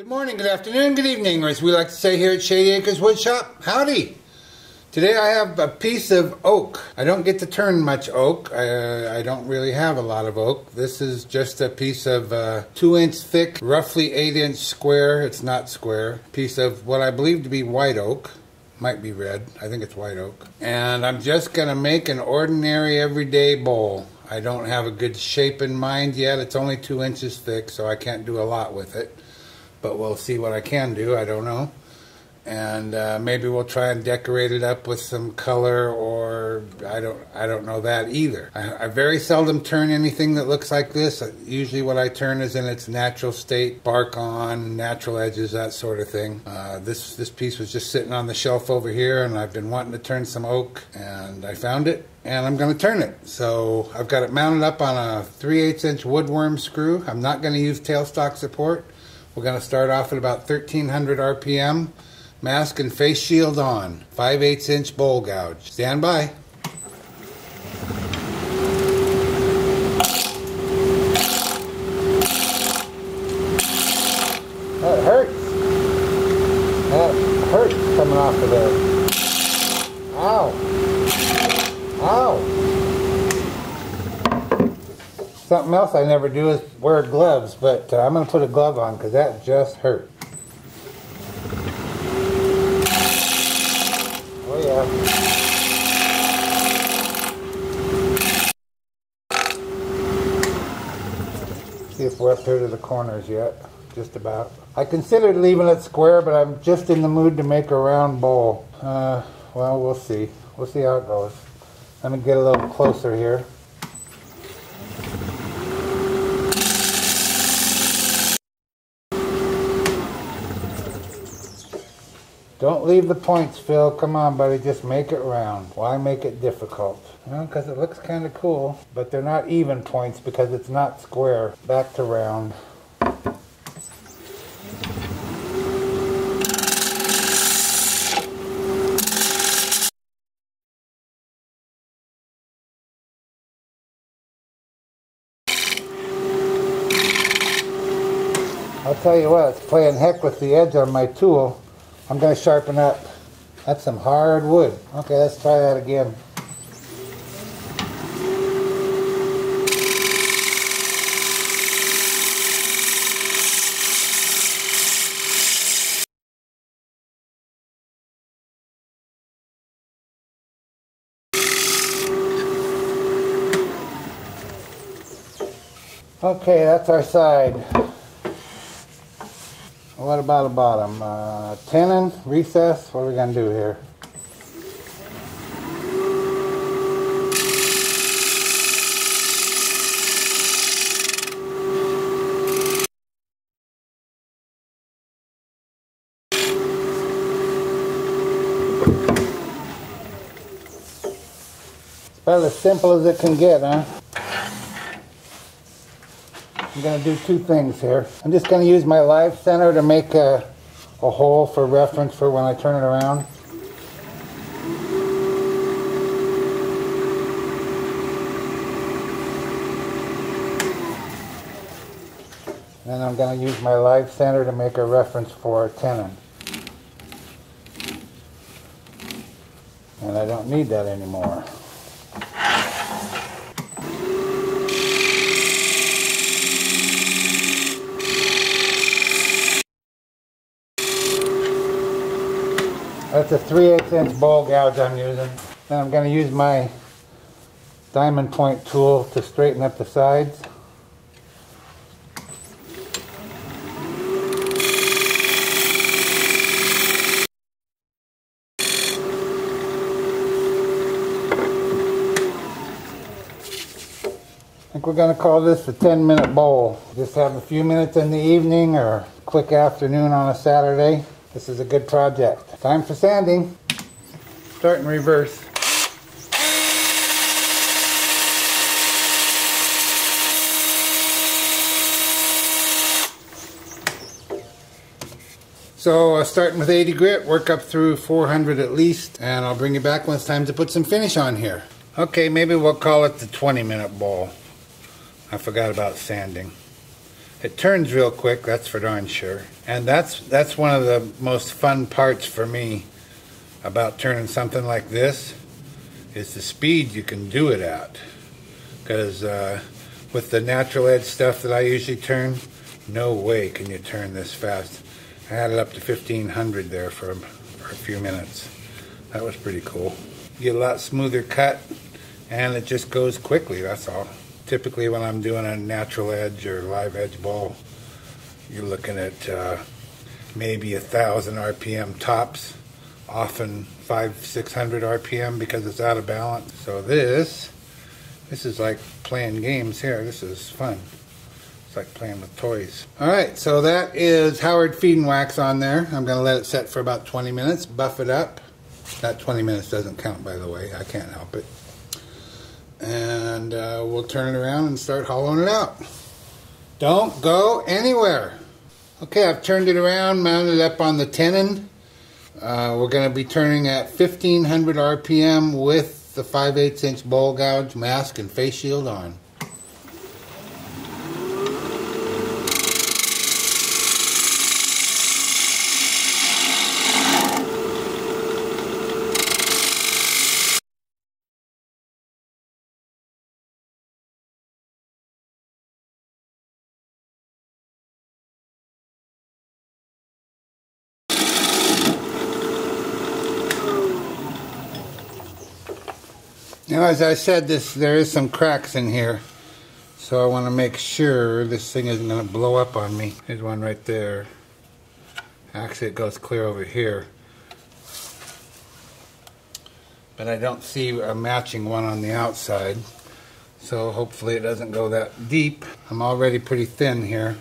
Good morning, good afternoon, good evening, as we like to say here at Shady Acres Woodshop, howdy. Today I have a piece of oak. I don't get to turn much oak. I, I don't really have a lot of oak. This is just a piece of uh, two inch thick, roughly eight inch square, it's not square, piece of what I believe to be white oak. Might be red, I think it's white oak. And I'm just gonna make an ordinary everyday bowl. I don't have a good shape in mind yet. It's only two inches thick, so I can't do a lot with it but we'll see what I can do. I don't know. And uh, maybe we'll try and decorate it up with some color, or I don't, I don't know that either. I, I very seldom turn anything that looks like this. Usually, what I turn is in its natural state, bark on, natural edges, that sort of thing. Uh, this this piece was just sitting on the shelf over here, and I've been wanting to turn some oak, and I found it, and I'm going to turn it. So I've got it mounted up on a 3 8 inch woodworm screw. I'm not going to use tailstock support. We're going to start off at about 1300 RPM. Mask and face shield on. 5 8 inch bowl gouge. Stand by. That hurts. That hurts coming off of there. Ow. Ow. Something else I never do is wear gloves, but uh, I'm going to put a glove on because that just hurt. Oh yeah. See if we're up here to the corners yet. Just about. I considered leaving it square, but I'm just in the mood to make a round bowl. Uh, well, we'll see. We'll see how it goes. Let me get a little closer here. Don't leave the points, Phil. Come on, buddy. Just make it round. Why make it difficult? Well, because it looks kind of cool, but they're not even points because it's not square. Back to round. I'll tell you what, it's playing heck with the edge on my tool. I'm going to sharpen up. That's some hard wood. Okay, let's try that again. Okay, that's our side. What about the bottom? Uh, tenon, recess, what are we going to do here? It's about as simple as it can get, huh? I'm going to do two things here. I'm just going to use my live center to make a, a hole for reference for when I turn it around. Then I'm going to use my live center to make a reference for a tenon. And I don't need that anymore. That's a 3 8 inch bowl gouge I'm using. Then I'm going to use my diamond point tool to straighten up the sides. I think we're going to call this a 10 minute bowl. Just have a few minutes in the evening or quick afternoon on a Saturday. This is a good project. Time for sanding. Start in reverse. So uh, starting with 80 grit, work up through 400 at least, and I'll bring you back when it's time to put some finish on here. Okay, maybe we'll call it the 20 minute bowl. I forgot about sanding. It turns real quick, that's for darn sure. And that's that's one of the most fun parts for me about turning something like this is the speed you can do it at. Because uh, with the natural edge stuff that I usually turn, no way can you turn this fast. I had it up to 1500 there for, for a few minutes. That was pretty cool. You get a lot smoother cut and it just goes quickly, that's all. Typically when I'm doing a natural edge or live edge ball, you're looking at uh, maybe a thousand RPM tops, often five, six hundred RPM because it's out of balance. So this, this is like playing games here. This is fun. It's like playing with toys. All right, so that is Howard Feed and Wax on there. I'm gonna let it set for about 20 minutes, buff it up. That 20 minutes doesn't count, by the way. I can't help it. And uh, we'll turn it around and start hollowing it out. Don't go anywhere. Okay, I've turned it around, mounted it up on the tenon. Uh, we're going to be turning at 1500 RPM with the 5 8 inch bowl gouge mask and face shield on. Now, as I said, this there is some cracks in here, so I want to make sure this thing isn't going to blow up on me. There's one right there. Actually, it goes clear over here. But I don't see a matching one on the outside, so hopefully it doesn't go that deep. I'm already pretty thin here.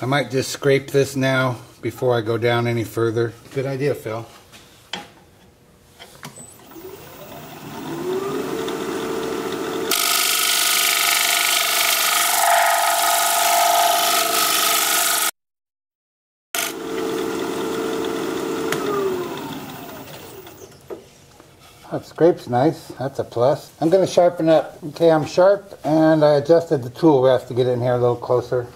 I might just scrape this now before I go down any further. Good idea, Phil. Scrape's nice. That's a plus. I'm going to sharpen up. Okay, I'm sharp, and I adjusted the tool rest to get in here a little closer.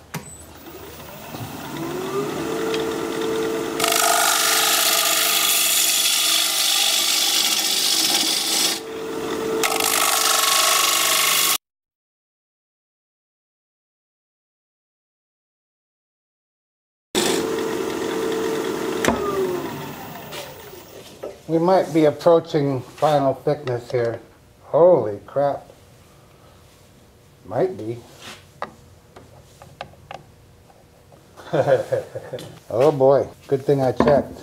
We might be approaching final thickness here. Holy crap. Might be. oh boy, good thing I checked.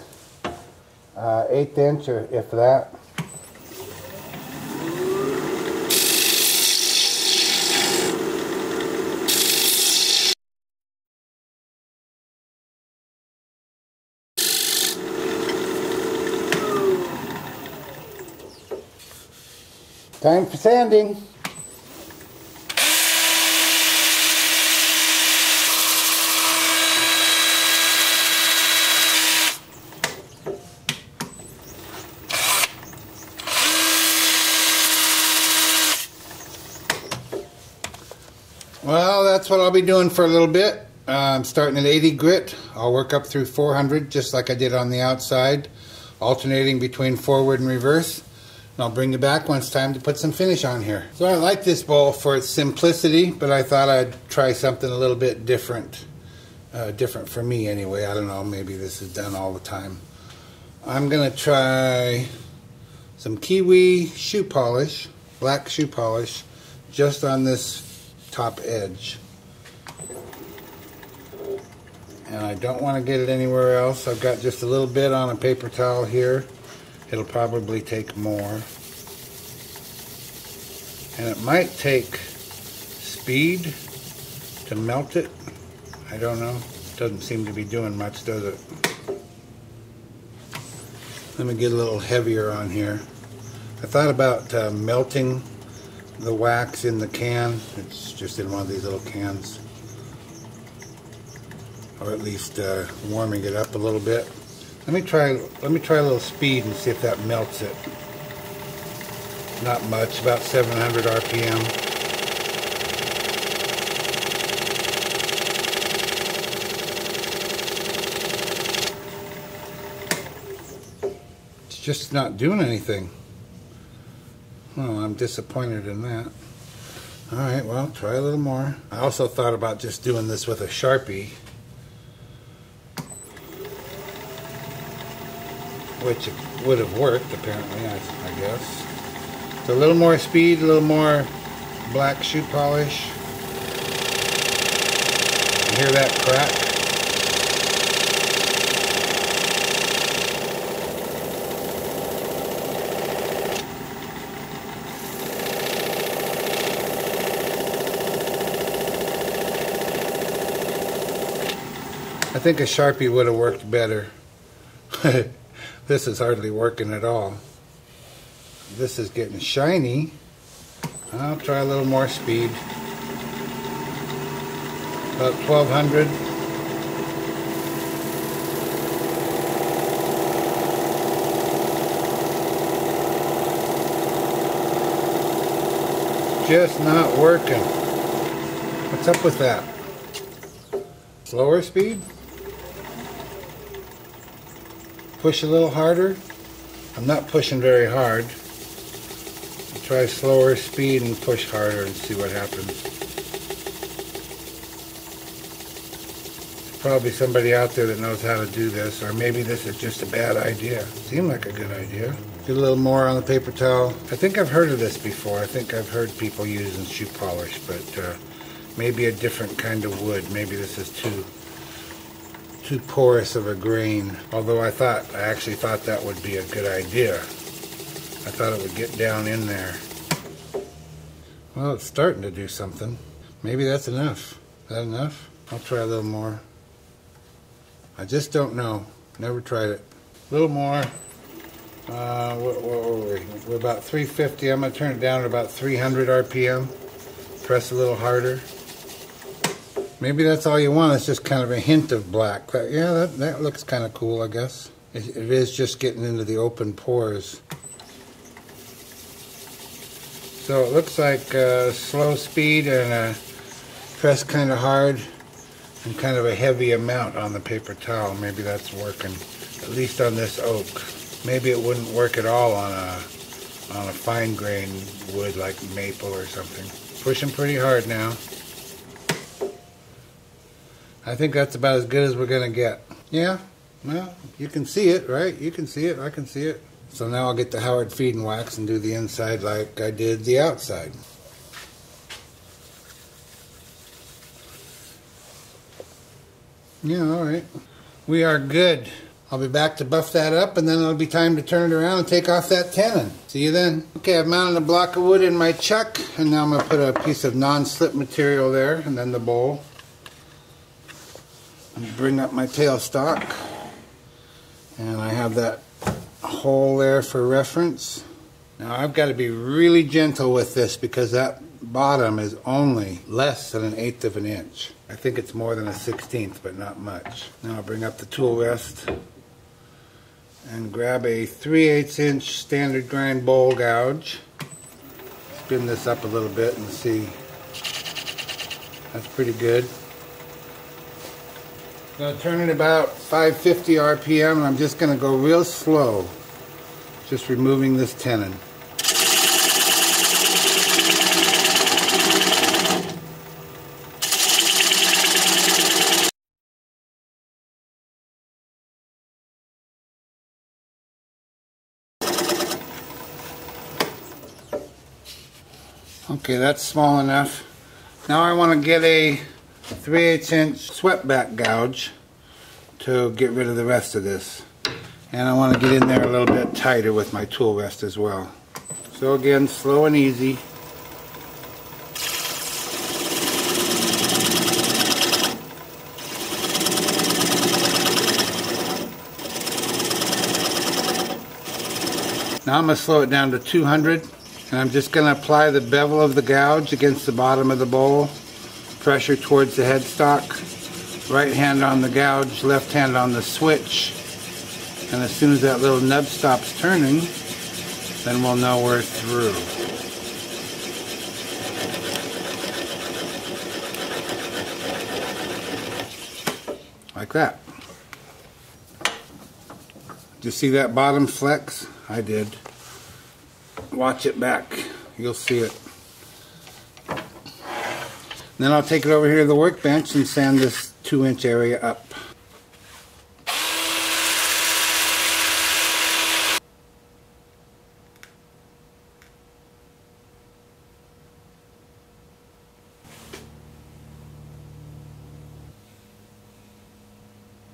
Uh, eighth inch or if that. Time for sanding. Well, that's what I'll be doing for a little bit. Uh, I'm starting at 80 grit. I'll work up through 400 just like I did on the outside, alternating between forward and reverse. I'll bring you back when it's time to put some finish on here. So I like this bowl for its simplicity, but I thought I'd try something a little bit different. Uh, different for me anyway. I don't know, maybe this is done all the time. I'm going to try some Kiwi shoe polish, black shoe polish, just on this top edge. And I don't want to get it anywhere else. I've got just a little bit on a paper towel here. It'll probably take more. And it might take speed to melt it. I don't know. It doesn't seem to be doing much, does it? Let me get a little heavier on here. I thought about uh, melting the wax in the can. It's just in one of these little cans. Or at least uh, warming it up a little bit. Let me try let me try a little speed and see if that melts it. Not much, about 700 RPM. It's just not doing anything. Well, I'm disappointed in that. All right, well, try a little more. I also thought about just doing this with a Sharpie Which would have worked, apparently, I, I guess. So a little more speed, a little more black shoe polish. You hear that crack? I think a Sharpie would have worked better. this is hardly working at all. This is getting shiny. I'll try a little more speed. About 1200. Just not working. What's up with that? Slower speed? Push a little harder. I'm not pushing very hard. Try slower speed and push harder and see what happens. Probably somebody out there that knows how to do this, or maybe this is just a bad idea. Seemed like a good idea. Get a little more on the paper towel. I think I've heard of this before. I think I've heard people using shoe polish, but uh, maybe a different kind of wood. Maybe this is too too porous of a grain. Although I thought, I actually thought that would be a good idea. I thought it would get down in there. Well, it's starting to do something. Maybe that's enough. Is that enough? I'll try a little more. I just don't know. Never tried it. A little more. Uh, what, what were we? We're about 350. I'm going to turn it down to about 300 RPM. Press a little harder. Maybe that's all you want. It's just kind of a hint of black. But yeah, that, that looks kind of cool, I guess. It, it is just getting into the open pores. So it looks like uh, slow speed and uh, press kind of hard and kind of a heavy amount on the paper towel. Maybe that's working, at least on this oak. Maybe it wouldn't work at all on a on a fine grain wood like maple or something. Pushing pretty hard now. I think that's about as good as we're going to get. Yeah, well, you can see it, right? You can see it, I can see it. So now I'll get the Howard feed and wax and do the inside like I did the outside. Yeah, all right. We are good. I'll be back to buff that up and then it'll be time to turn it around and take off that tenon. See you then. Okay, I've mounted a block of wood in my chuck and now I'm going to put a piece of non-slip material there and then the bowl bring up my tailstock and I have that hole there for reference. Now I've got to be really gentle with this because that bottom is only less than an eighth of an inch. I think it's more than a sixteenth, but not much. Now I'll bring up the tool rest and grab a 3 8 inch standard grind bowl gouge. Spin this up a little bit and see. That's pretty good. To turn it about 550 RPM and I'm just going to go real slow. Just removing this tenon. Okay, that's small enough. Now I want to get a 3 8 inch swept back gouge to get rid of the rest of this. And I want to get in there a little bit tighter with my tool rest as well. So again, slow and easy. Now I'm going to slow it down to 200 and I'm just going to apply the bevel of the gouge against the bottom of the bowl pressure towards the headstock. Right hand on the gouge, left hand on the switch. And as soon as that little nub stops turning, then we'll know we're through. Like that. You see that bottom flex? I did. Watch it back. You'll see it. Then I'll take it over here to the workbench and sand this two inch area up.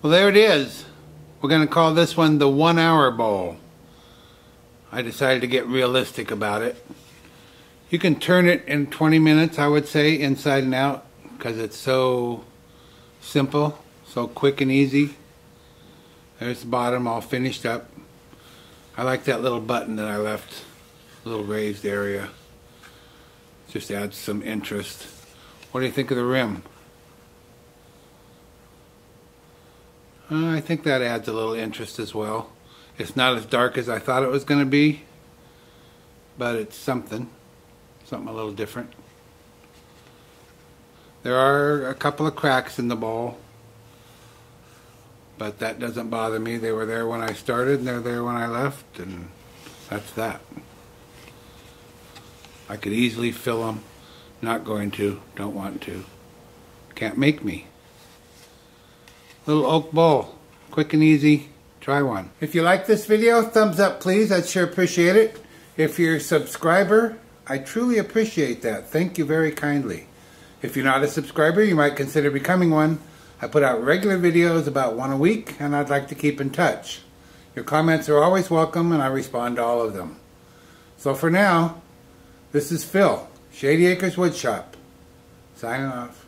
Well, there it is. We're going to call this one the one hour bowl. I decided to get realistic about it. You can turn it in 20 minutes, I would say, inside and out, because it's so simple, so quick and easy. There's the bottom all finished up. I like that little button that I left, little raised area. Just adds some interest. What do you think of the rim? Uh, I think that adds a little interest as well. It's not as dark as I thought it was going to be, but it's something. Something a little different. There are a couple of cracks in the bowl, but that doesn't bother me. They were there when I started and they're there when I left, and that's that. I could easily fill them. Not going to, don't want to. Can't make me. Little oak bowl, quick and easy. Try one. If you like this video, thumbs up please. I'd sure appreciate it. If you're a subscriber, I truly appreciate that. Thank you very kindly. If you're not a subscriber, you might consider becoming one. I put out regular videos about one a week, and I'd like to keep in touch. Your comments are always welcome, and I respond to all of them. So for now, this is Phil, Shady Acres Woodshop, signing off.